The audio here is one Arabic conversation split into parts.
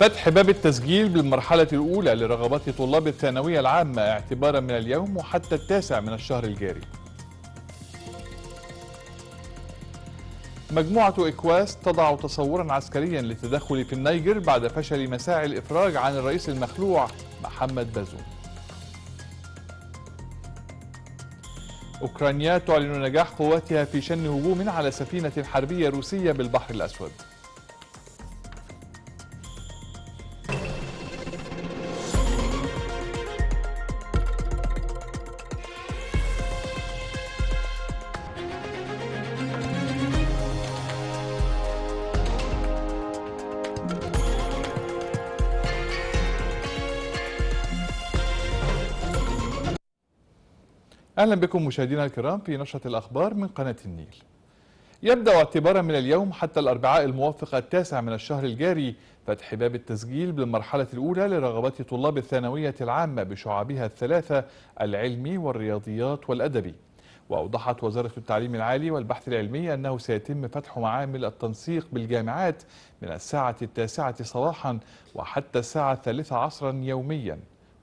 فتح باب التسجيل بالمرحلة الأولى لرغبات طلاب الثانوية العامة اعتبارا من اليوم وحتى التاسع من الشهر الجاري. مجموعة إكواس تضع تصورا عسكريا للتدخل في النيجر بعد فشل مساعي الإفراج عن الرئيس المخلوع محمد بازوم أوكرانيا تعلن نجاح قواتها في شن هجوم على سفينة حربية روسية بالبحر الأسود. أهلا بكم مشاهدينا الكرام في نشرة الأخبار من قناة النيل. يبدأ اعتبارا من اليوم حتى الأربعاء الموافق التاسع من الشهر الجاري فتح باب التسجيل بالمرحلة الأولى لرغبات طلاب الثانوية العامة بشعابها الثلاثة العلمي والرياضيات والأدبي. وأوضحت وزارة التعليم العالي والبحث العلمي أنه سيتم فتح معامل التنسيق بالجامعات من الساعة التاسعة صباحا وحتى الساعة الثالثة عصرا يوميا.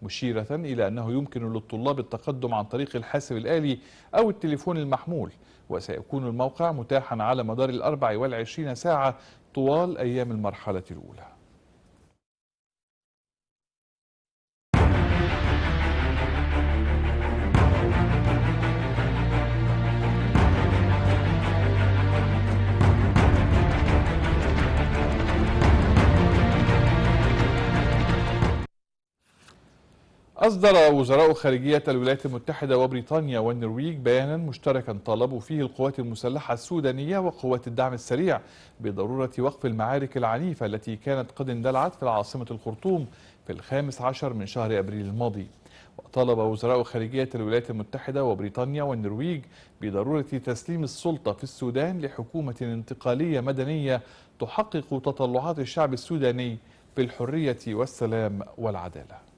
مشيرة إلى أنه يمكن للطلاب التقدم عن طريق الحاسب الآلي أو التليفون المحمول وسيكون الموقع متاحا على مدار الأربع والعشرين ساعة طوال أيام المرحلة الأولى. أصدر وزراء خارجية الولايات المتحدة وبريطانيا والنرويج بيانا مشتركا طالبوا فيه القوات المسلحة السودانية وقوات الدعم السريع بضرورة وقف المعارك العنيفة التي كانت قد اندلعت في العاصمة الخرطوم في الخامس عشر من شهر أبريل الماضي. وطالب وزراء خارجية الولايات المتحدة وبريطانيا والنرويج بضرورة تسليم السلطة في السودان لحكومة انتقالية مدنية تحقق تطلعات الشعب السوداني بالحرية والسلام والعدالة.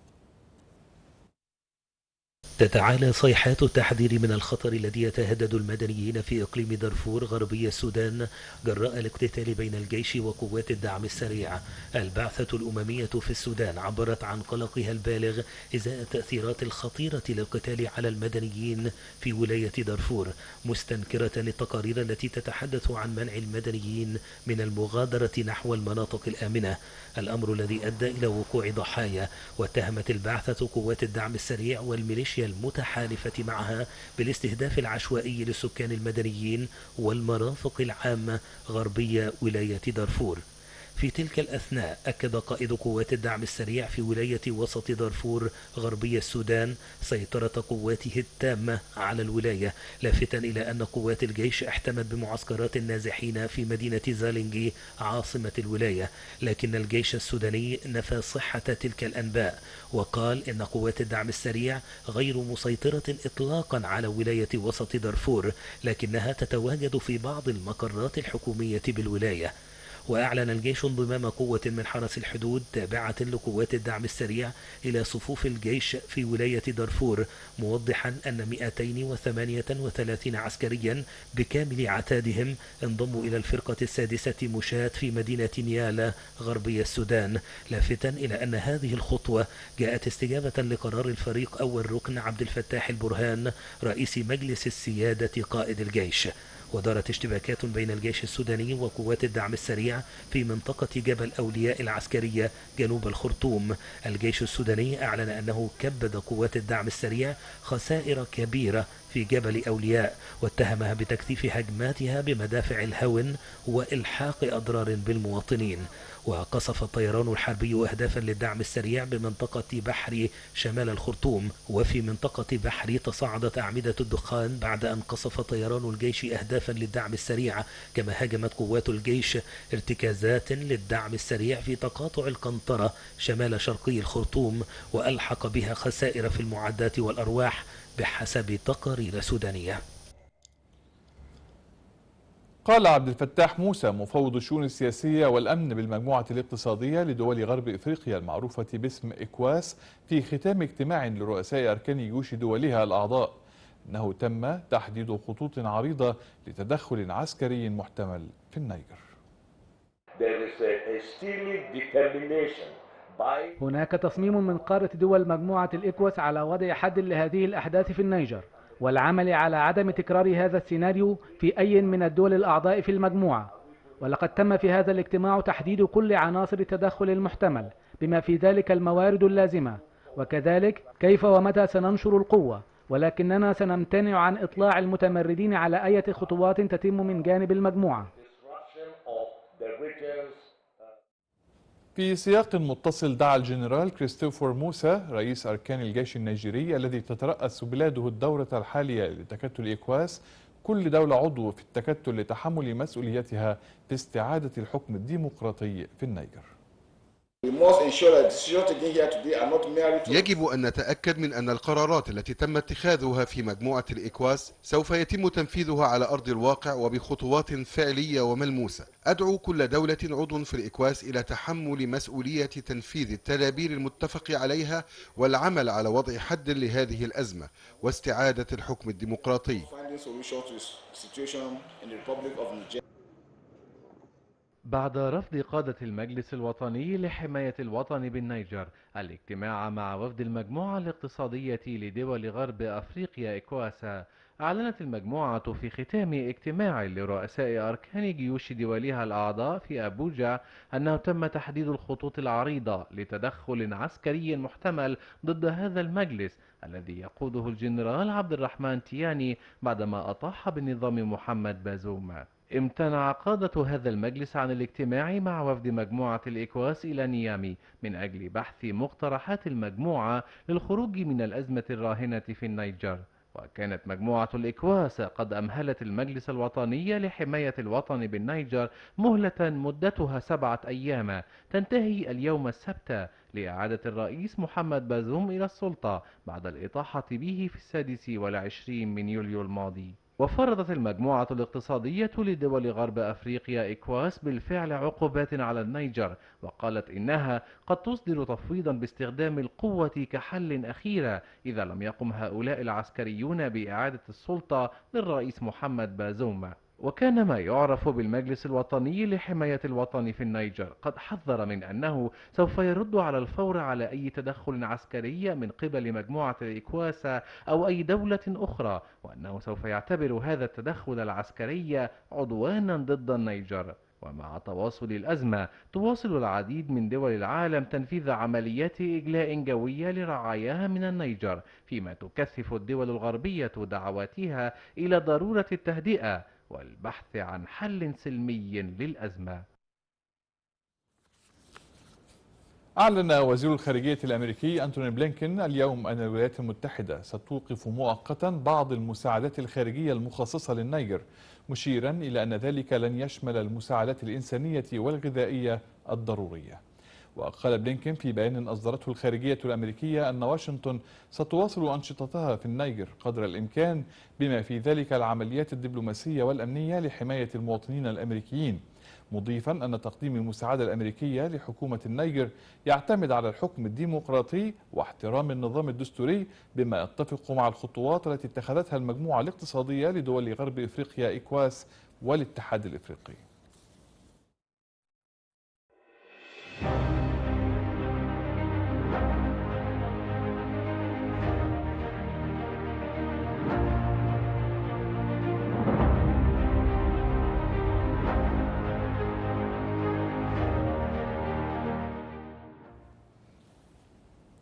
تتعالى صيحات التحذير من الخطر الذي يتهدد المدنيين في إقليم دارفور غربي السودان جراء الاقتتال بين الجيش وقوات الدعم السريع. البعثة الأممية في السودان عبرت عن قلقها البالغ إزاء التأثيرات الخطيرة للقتال على المدنيين في ولاية دارفور مستنكرة التقارير التي تتحدث عن منع المدنيين من المغادرة نحو المناطق الآمنة. الأمر الذي أدى إلى وقوع ضحايا واتهمت البعثة قوات الدعم السريع والميليشيا المتحالفة معها بالاستهداف العشوائي للسكان المدنيين والمرافق العامة غربية ولاية دارفور. في تلك الأثناء أكد قائد قوات الدعم السريع في ولاية وسط دارفور غربي السودان سيطرة قواته التامة على الولاية لافتا إلى أن قوات الجيش احتمت بمعسكرات النازحين في مدينة زالينجي عاصمة الولاية لكن الجيش السوداني نفى صحة تلك الأنباء وقال إن قوات الدعم السريع غير مسيطرة إطلاقا على ولاية وسط دارفور لكنها تتواجد في بعض المقرات الحكومية بالولاية. وأعلن الجيش انضمام قوة من حرس الحدود تابعة لقوات الدعم السريع إلى صفوف الجيش في ولاية دارفور موضحا أن 238 عسكريا بكامل عتادهم انضموا إلى الفرقة السادسة مشاة في مدينة نيالا غربي السودان. لافتا إلى أن هذه الخطوة جاءت استجابة لقرار الفريق أول ركن عبد الفتاح البرهان رئيس مجلس السيادة قائد الجيش. ودارت اشتباكات بين الجيش السوداني وقوات الدعم السريع في منطقة جبل أولياء العسكرية جنوب الخرطوم. الجيش السوداني أعلن أنه كبد قوات الدعم السريع خسائر كبيرة في جبل أولياء واتهمها بتكثيف هجماتها بمدافع الهون وإلحاق أضرار بالمواطنين. وقصف الطيران الحربي أهدافا للدعم السريع بمنطقة بحر شمال الخرطوم. وفي منطقة بحر تصاعدت أعمدة الدخان بعد أن قصف طيران الجيش أهدافا للدعم السريع. كما هاجمت قوات الجيش ارتكازات للدعم السريع في تقاطع القنطرة شمال شرقي الخرطوم. وألحق بها خسائر في المعدات والأرواح. بحسب تقارير سودانية. قال عبد الفتاح موسى مفوض الشؤون السياسية والأمن بالمجموعة الاقتصادية لدول غرب إفريقيا المعروفة باسم إكواس في ختام اجتماع لرؤساء أركان جيوش دولها الأعضاء. أنه تم تحديد خطوط عريضة لتدخل عسكري محتمل في النيجر. There is a, هناك تصميم من قارة دول مجموعة الإكوس على وضع حد لهذه الأحداث في النيجر والعمل على عدم تكرار هذا السيناريو في أي من الدول الأعضاء في المجموعة. ولقد تم في هذا الاجتماع تحديد كل عناصر التدخل المحتمل بما في ذلك الموارد اللازمة. وكذلك كيف ومتى سننشر القوة؟ ولكننا سنمتنع عن إطلاع المتمردين على أي خطوات تتم من جانب المجموعة. في سياق متصل دعا الجنرال كريستوفر موسى رئيس أركان الجيش النيجيري الذي تترأس بلاده الدورة الحالية لتكتل إكواس كل دولة عضو في التكتل لتحمل مسؤوليتها في استعادة الحكم الديمقراطي في النيجر. يجب أن نتأكد من أن القرارات التي تم اتخاذها في مجموعة الإكواس سوف يتم تنفيذها على أرض الواقع وبخطوات فعلية وملموسة. أدعو كل دولة عضو في الإكواس إلى تحمل مسؤولية تنفيذ التدابير المتفق عليها والعمل على وضع حد لهذه الأزمة واستعادة الحكم الديمقراطي. بعد رفض قادة المجلس الوطني لحماية الوطن بالنيجر الاجتماع مع وفد المجموعة الاقتصادية لدول غرب أفريقيا إكواسا أعلنت المجموعة في ختام اجتماع لرؤساء أركان جيوش دولها الأعضاء في أبوجا أنه تم تحديد الخطوط العريضة لتدخل عسكري محتمل ضد هذا المجلس الذي يقوده الجنرال عبد الرحمن تياني بعدما أطاح بنظام محمد بازوم. امتنع قادة هذا المجلس عن الاجتماع مع وفد مجموعة الإكواس إلى نيامي من أجل بحث مقترحات المجموعة للخروج من الأزمة الراهنة في النيجر. وكانت مجموعة الإكواس قد أمهلت المجلس الوطني لحماية الوطن بالنيجر مهلة مدتها سبعة أيام. تنتهي اليوم السبت لإعادة الرئيس محمد بازوم إلى السلطة بعد الإطاحة به في السادس والعشرين من يوليو الماضي. وفرضت المجموعة الاقتصادية لدول غرب أفريقيا إكواس بالفعل عقوبات على النيجر وقالت إنها قد تصدر تفويضا باستخدام القوة كحل أخير إذا لم يقم هؤلاء العسكريون بإعادة السلطة للرئيس محمد بازوم. وكان ما يعرف بالمجلس الوطني لحماية الوطن في النيجر قد حذر من أنه سوف يرد على الفور على أي تدخل عسكري من قبل مجموعة الإيكواس أو أي دولة أخرى وأنه سوف يعتبر هذا التدخل العسكري عدوانا ضد النيجر. ومع تواصل الأزمة تواصل العديد من دول العالم تنفيذ عمليات إجلاء جوية لرعاياها من النيجر فيما تكثف الدول الغربية دعواتها إلى ضرورة التهدئة. والبحث عن حل سلمي للأزمة. أعلن وزير الخارجية الأمريكي أنتوني بلينكين اليوم أن الولايات المتحدة ستوقف مؤقتا بعض المساعدات الخارجية المخصصة للنيجر مشيرا إلى أن ذلك لن يشمل المساعدات الإنسانية والغذائية الضرورية. وقال بلينكين في بيان أصدرته الخارجية الأمريكية أن واشنطن ستواصل أنشطتها في النيجر قدر الإمكان بما في ذلك العمليات الدبلوماسية والأمنية لحماية المواطنين الأمريكيين مضيفا أن تقديم المساعدة الأمريكية لحكومة النيجر يعتمد على الحكم الديمقراطي واحترام النظام الدستوري بما يتفق مع الخطوات التي اتخذتها المجموعة الاقتصادية لدول غرب إفريقيا إكواس والاتحاد الإفريقي.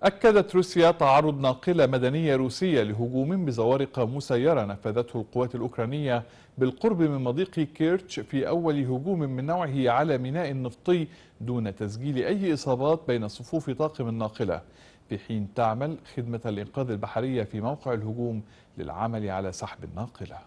أكدت روسيا تعرض ناقلة مدنية روسية لهجوم بزوارق مسيرة نفذته القوات الأوكرانية بالقرب من مضيق كيرتش في أول هجوم من نوعه على ميناء نفطي دون تسجيل أي إصابات بين صفوف طاقم الناقلة في حين تعمل خدمة الإنقاذ البحرية في موقع الهجوم للعمل على سحب الناقلة.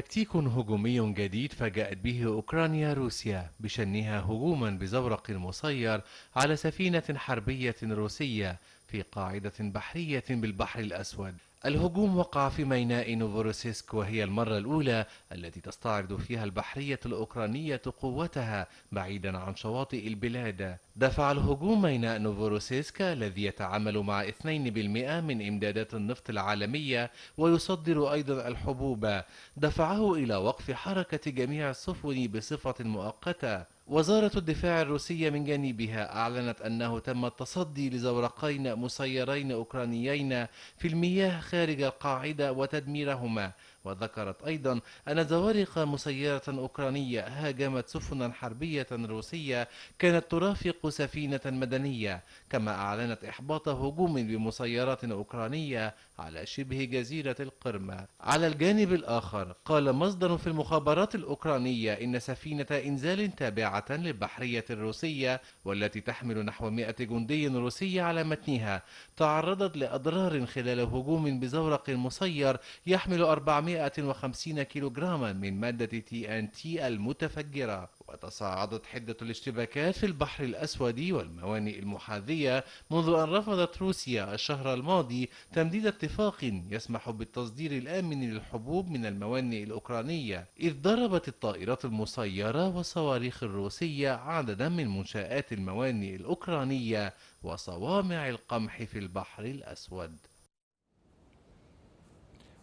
تكتيك هجومي جديد فاجأت به أوكرانيا روسيا بشنها هجوما بزورق مسير على سفينة حربية روسية في قاعدة بحرية بالبحر الأسود. الهجوم وقع في ميناء نوفوروسيسك وهي المرة الأولى التي تستعرض فيها البحرية الأوكرانية قوتها بعيدا عن شواطئ البلاد. دفع الهجوم ميناء نوفوروسيسك الذي يتعامل مع 2% من إمدادات النفط العالمية ويصدر أيضا الحبوب. دفعه إلى وقف حركة جميع السفن بصفة مؤقتة. وزارة الدفاع الروسية من جانبها أعلنت أنه تم التصدي لزورقين مسيرين أوكرانيين في المياه خارج القاعدة وتدميرهما. وذكرت أيضا أن زوارق مسيرة أوكرانية هاجمت سفنا حربية روسية كانت ترافق سفينة مدنية. كما أعلنت إحباط هجوم بمسيرات أوكرانية على شبه جزيرة القرم. على الجانب الآخر قال مصدر في المخابرات الأوكرانية إن سفينة إنزال تابعة للبحرية الروسية والتي تحمل نحو 100 جندي روسي على متنها تعرضت لأضرار خلال هجوم بزورق مسير يحمل 450 كيلوغراما من مادة TNT المتفجرة. وتصاعدت حدة الاشتباكات في البحر الأسود والموانئ المحاذية منذ أن رفضت روسيا الشهر الماضي تمديد اتفاق يسمح بالتصدير الآمن للحبوب من الموانئ الأوكرانية إذ ضربت الطائرات المسيرة والصواريخ الروسية عددا من منشآت الموانئ الأوكرانية وصوامع القمح في البحر الأسود.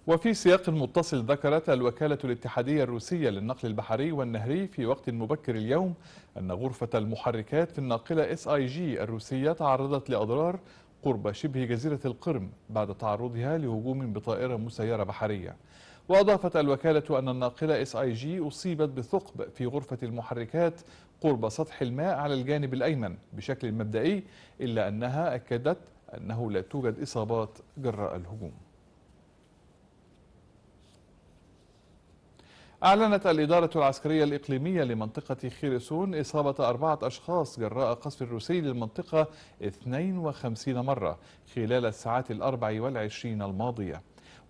وفي سياق متصل ذكرت الوكالة الاتحادية الروسية للنقل البحري والنهري في وقت مبكر اليوم أن غرفة المحركات في الناقلة SIG الروسية تعرضت لأضرار قرب شبه جزيرة القرم بعد تعرضها لهجوم بطائرة مسيرة بحرية. وأضافت الوكالة أن الناقلة SIG أصيبت بثقب في غرفة المحركات قرب سطح الماء على الجانب الأيمن بشكل مبدئي إلا أنها أكدت أنه لا توجد إصابات جراء الهجوم. أعلنت الإدارة العسكرية الإقليمية لمنطقة خيرسون إصابة أربعة أشخاص جراء القصف الروسي للمنطقة 52 مرة خلال الساعات الأربع والعشرين الماضية.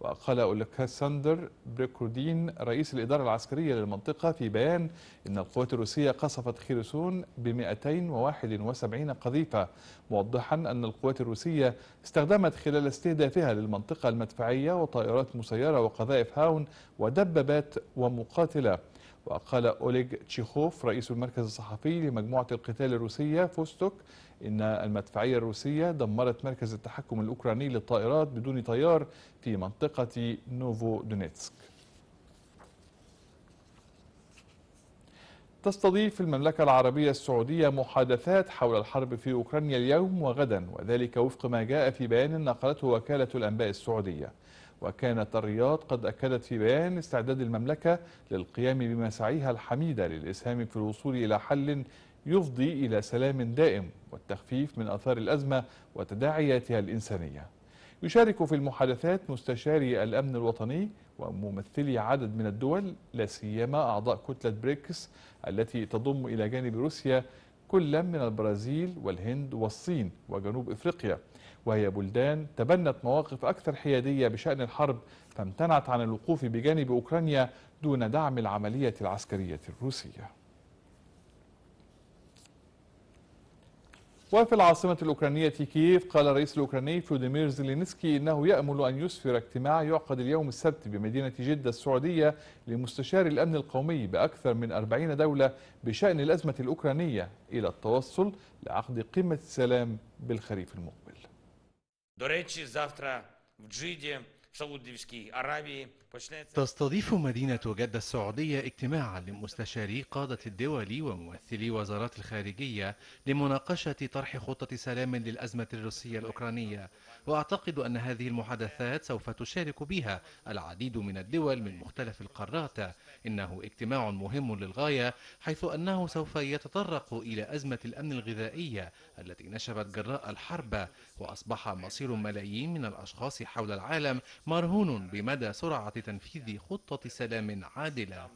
وقال أولكسندر بروكودين رئيس الإدارة العسكرية للمنطقة في بيان إن القوات الروسية قصفت خيرسون ب 271 قذيفة موضحا أن القوات الروسية استخدمت خلال استهدافها للمنطقة المدفعية وطائرات مسيرة وقذائف هاون ودبابات ومقاتلة. وقال أوليغ تشيخوف رئيس المركز الصحفي لمجموعة القتال الروسية فوستوك إن المدفعية الروسية دمرت مركز التحكم الأوكراني للطائرات بدون طيار في منطقة نوفو دونيتسك تستضيف المملكة العربية السعودية محادثات حول الحرب في أوكرانيا اليوم وغدا وذلك وفق ما جاء في بيان نقلته وكالة الأنباء السعودية. وكانت الرياض قد أكدت في بيان استعداد المملكة للقيام بمساعيها الحميدة للإسهام في الوصول إلى حل يفضي إلى سلام دائم والتخفيف من آثار الأزمة وتداعياتها الإنسانية. يشارك في المحادثات مستشاري الأمن الوطني وممثلي عدد من الدول لا سيما أعضاء كتلة بريكس التي تضم إلى جانب روسيا كلا من البرازيل والهند والصين وجنوب إفريقيا. وهي بلدان تبنت مواقف أكثر حيادية بشأن الحرب فامتنعت عن الوقوف بجانب أوكرانيا دون دعم العملية العسكرية الروسية. وفي العاصمة الأوكرانية كييف قال الرئيس الأوكراني فلوديمير زيلينسكي إنه يأمل أن يسفر اجتماع يعقد اليوم السبت بمدينة جدة السعودية لمستشار الأمن القومي بأكثر من أربعين دولة بشأن الأزمة الأوكرانية. إلى التوصل لعقد قمة السلام بالخريف المقبل. تستضيف مدينة جدة السعودية اجتماعا لمستشاري قادة الدول وممثلي وزارات الخارجية لمناقشة طرح خطة سلام للأزمة الروسية الأوكرانية. وأعتقد أن هذه المحادثات سوف تشارك بها العديد من الدول من مختلف القارات. إنه اجتماع مهم للغاية حيث أنه سوف يتطرق إلى أزمة الأمن الغذائية التي نشبت جراء الحرب وأصبح مصير ملايين من الأشخاص حول العالم مرهون بمدى سرعة تنفيذ خطة سلام عادلة.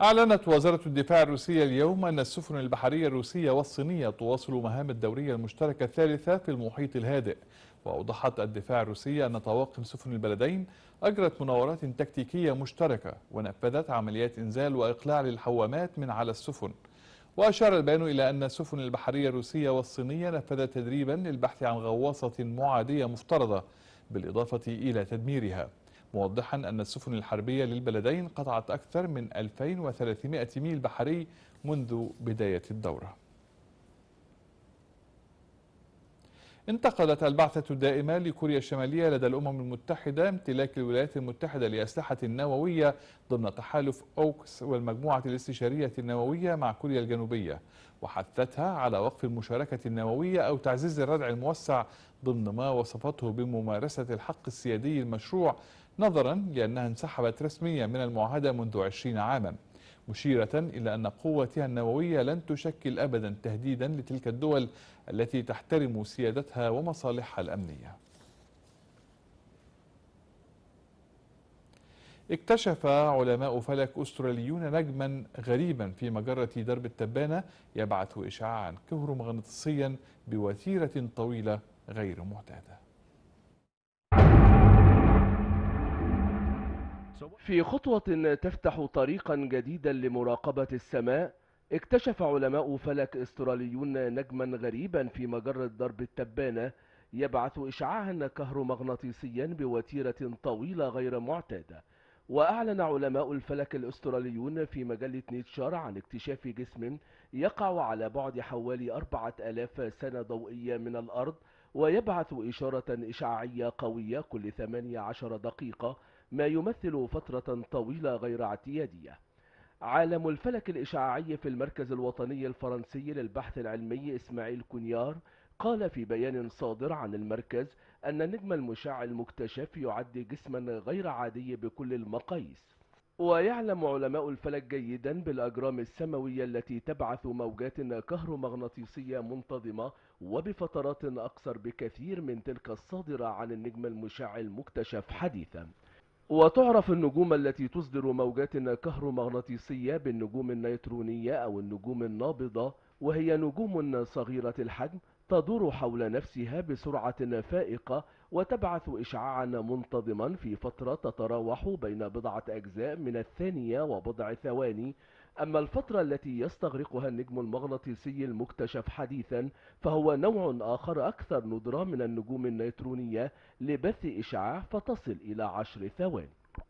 أعلنت وزارة الدفاع الروسية اليوم أن السفن البحرية الروسية والصينية تواصل مهام الدورية المشتركة الثالثة في المحيط الهادئ. وأوضحت الدفاع الروسية أن طواقم سفن البلدين أجرت مناورات تكتيكية مشتركة ونفذت عمليات إنزال وإقلاع للحوامات من على السفن. وأشار البيان إلى أن السفن البحرية الروسية والصينية نفذت تدريبا للبحث عن غواصة معادية مفترضة بالإضافة إلى تدميرها موضحا أن السفن الحربية للبلدين قطعت أكثر من 2300 ميل بحري منذ بداية الدورة. انتقدت البعثة الدائمة لكوريا الشمالية لدى الأمم المتحدة امتلاك الولايات المتحدة لأسلحة نووية ضمن تحالف أوكس والمجموعة الاستشارية النووية مع كوريا الجنوبية وحثتها على وقف المشاركة النووية أو تعزيز الردع الموسع ضمن ما وصفته بممارسة الحق السيادي المشروع نظرا لأنها انسحبت رسميا من المعاهدة منذ عشرين عاما. مشيرة إلى أن قوتها النووية لن تشكل أبدا تهديدا لتلك الدول التي تحترم سيادتها ومصالحها الأمنية. اكتشف علماء فلك أستراليون نجما غريبا في مجرة درب التبانة يبعث إشعاعا كهرومغناطيسيا بوتيرة طويلة غير معتادة. في خطوة تفتح طريقا جديدا لمراقبة السماء اكتشف علماء فلك استراليون نجما غريبا في مجرة درب التبانة يبعث إشعاعا كهرومغناطيسيا بوتيرة طويلة غير معتادة. وأعلن علماء الفلك الأستراليون في مجلة نيتشر عن اكتشاف جسم يقع على بعد حوالي أربعة ألاف سنة ضوئية من الأرض ويبعث إشارة إشعاعية قوية كل 18 دقيقة ما يمثل فترة طويلة غير اعتيادية. عالم الفلك الإشعاعي في المركز الوطني الفرنسي للبحث العلمي إسماعيل كونيار قال في بيان صادر عن المركز أن النجم المشع المكتشف يعد جسما غير عادي بكل المقاييس. ويعلم علماء الفلك جيدا بالأجرام السماوية التي تبعث موجات كهرومغناطيسية منتظمة وبفترات أقصر بكثير من تلك الصادرة عن النجم المشع المكتشف حديثا. وتعرف النجوم التي تصدر موجات كهرومغناطيسية بالنجوم النيترونية أو النجوم النابضة وهي نجوم صغيرة الحجم تدور حول نفسها بسرعة فائقة وتبعث إشعاعا منتظما في فترة تتراوح بين بضعة أجزاء من الثانية وبضع ثواني أما الفترة التي يستغرقها النجم المغناطيسي المكتشف حديثا فهو نوع آخر أكثر ندرة من النجوم النيترونية لبث إشعاعه تصل إلى عشر ثواني.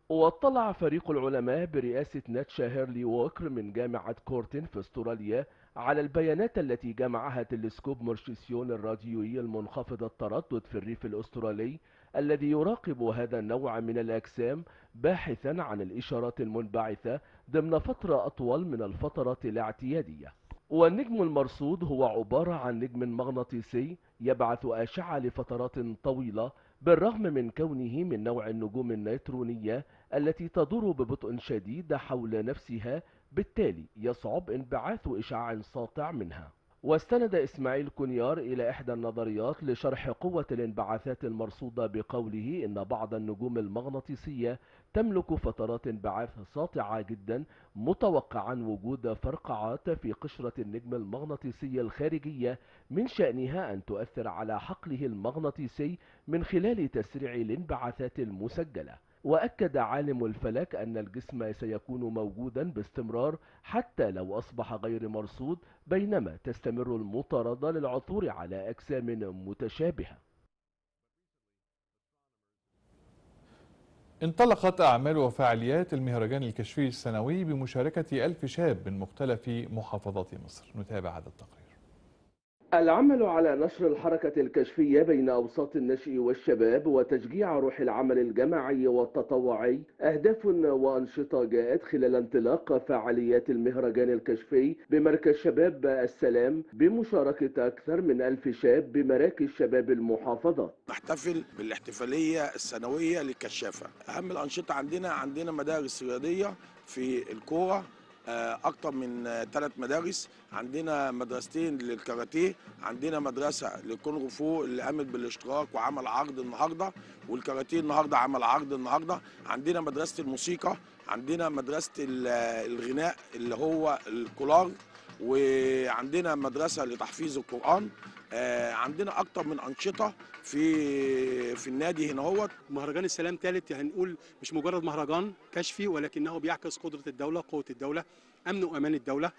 واطلع فريق العلماء برئاسة ناتاشا هيرلي ووكر من جامعة كورتين في استراليا على البيانات التي جمعها تلسكوب مورشيسون الراديوي المنخفض التردد في الريف الأسترالي الذي يراقب هذا النوع من الأجسام باحثا عن الإشارات المنبعثة ضمن فترة أطول من الفترات الاعتيادية. والنجم المرصود هو عبارة عن نجم مغناطيسي يبعث أشعة لفترات طويلة بالرغم من كونه من نوع النجوم النيترونية التي تدور ببطء شديد حول نفسها بالتالي يصعب انبعاث إشعاع ساطع منها. واستند إسماعيل كونيار إلى إحدى النظريات لشرح قوة الانبعاثات المرصودة بقوله إن بعض النجوم المغناطيسية تملك فترات انبعاث ساطعة جدا متوقعا وجود فرقعات في قشرة النجم المغناطيسي الخارجية من شأنها أن تؤثر على حقله المغناطيسي من خلال تسريع الانبعاثات المسجلة. وأكد عالم الفلك أن الجسم سيكون موجودا باستمرار حتى لو أصبح غير مرصود بينما تستمر المطاردة للعثور على أجسام متشابهة. انطلقت أعمال وفعاليات المهرجان الكشفي السنوي بمشاركة ألف شاب من مختلف محافظات مصر. نتابع هذا التقرير. العمل على نشر الحركة الكشفية بين أوساط النشء والشباب وتشجيع روح العمل الجماعي والتطوعي أهداف وأنشطة جاءت خلال انطلاق فعاليات المهرجان الكشفي بمركز شباب السلام بمشاركة أكثر من ألف شاب بمراكز شباب المحافظات. نحتفل بالاحتفالية السنوية للكشافة. أهم الأنشطة عندنا عندنا مدارس رياضية في الكورة أكتر من ثلاث مدارس. عندنا مدرستين للكاراتيه عندنا مدرسة للكونغ فو اللي قامت بالاشتراك وعمل عرض النهارده والكاراتيه النهارده عمل عرض النهارده. عندنا مدرسة الموسيقى عندنا مدرسة الغناء اللي هو الكولار وعندنا مدرسة لتحفيظ القرآن. عندنا أكتر من أنشطة في في النادي هنا هو مهرجان السلام ثالث هنقول مش مجرد مهرجان كشفي ولكنه بيعكس قدرة الدولة قوة الدولة أمن وأمان الدولة.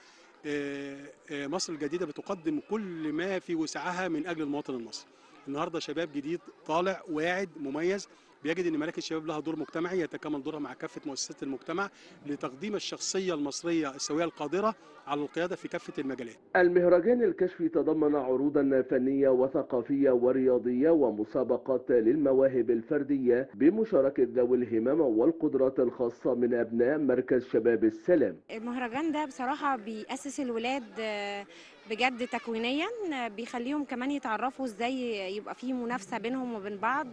آه، آه، مصر الجديدة بتقدم كل ما في وسعها من أجل المواطن المصري. النهارده شباب جديد طالع واعد مميز. بيجد إن مراكز الشباب لها دور مجتمعي يتكامل دورها مع كافة مؤسسات المجتمع لتقديم الشخصية المصرية السوية القادرة على القيادة في كافة المجالات. المهرجان الكشفي تضمن عروضا فنية وثقافية ورياضية ومسابقات للمواهب الفردية بمشاركة ذوي الهمم والقدرات الخاصة من أبناء مركز شباب السلام. المهرجان ده بصراحة بيأسس الولاد آه، بجد تكوينيا بيخليهم كمان يتعرفوا إزاي يبقى في منافسة بينهم وبين بعض.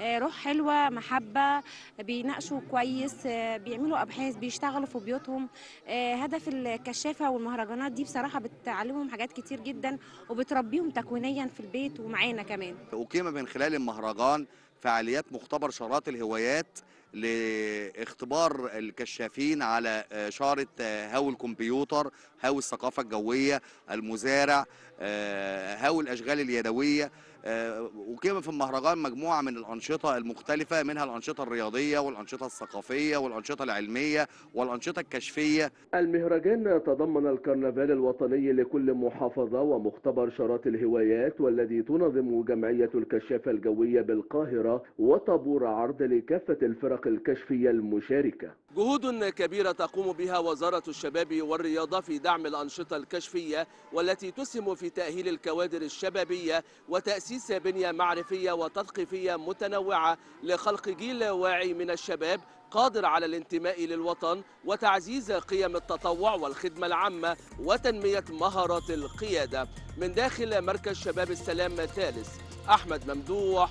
آه، روح حلوة محبة بيناقشوا كويس آه، بيعملوا أبحاث بيشتغلوا في بيوتهم. آه، هدف الكشافة والمهرجانات دي بصراحة بتعلمهم حاجات كتير جدا وبتربيهم تكوينيا في البيت ومعانا كمان. أقيم من خلال المهرجان فعاليات مختبر شارات الهوايات لاختبار الكشافين على آه، شارة آه، هاو الكمبيوتر هاو الثقافة الجوية المزارع آه، هاو الأشغال اليدوية. أقيم في المهرجان مجموعة من الأنشطة المختلفة منها الأنشطة الرياضية والأنشطة الثقافية والأنشطة العلمية والأنشطة الكشفية. المهرجان تضمن الكرنفال الوطني لكل محافظة ومختبر شارات الهوايات والذي تنظم جمعية الكشافة الجوية بالقاهرة وطابور عرض لكافة الفرق الكشفية المشاركة. جهود كبيرة تقوم بها وزارة الشباب والرياضة في دعم الأنشطة الكشفية والتي تسهم في تأهيل الكوادر الشبابية وتأسيس بنية معرفية وتثقيفية متنوعة لخلق جيل واعي من الشباب قادر على الانتماء للوطن وتعزيز قيم التطوع والخدمة العامة وتنمية مهارات القيادة. من داخل مركز شباب السلام الثالث أحمد ممدوح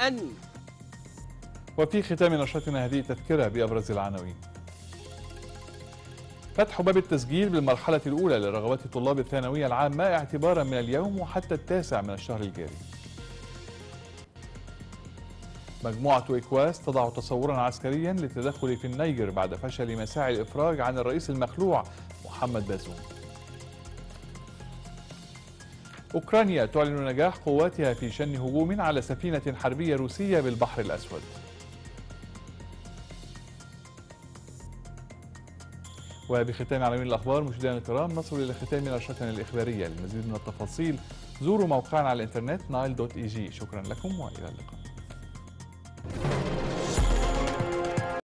أني. وفي ختام نشرتنا هذه تذكرة بأبرز العناوين. فتح باب التسجيل بالمرحلة الأولى لرغبات طلاب الثانوية العامة اعتبارا من اليوم وحتى التاسع من الشهر الجاري. مجموعة إكواس تضع تصورا عسكريا للتدخل في النيجر بعد فشل مساعي الإفراج عن الرئيس المخلوع محمد بازوم أوكرانيا تعلن نجاح قواتها في شن هجوم على سفينة حربية روسية بالبحر الأسود. وبختام عناوين الأخبار؟ مشاهدينا الكرام نصل إلى ختام نشرتنا الإخبارية للمزيد من التفاصيل. زوروا موقعنا على إي جي. شكرا لكم وإلى اللقاء.